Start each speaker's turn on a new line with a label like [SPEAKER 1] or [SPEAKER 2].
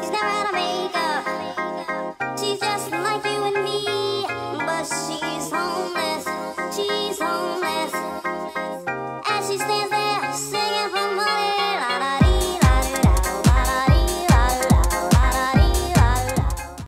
[SPEAKER 1] He's never out of me.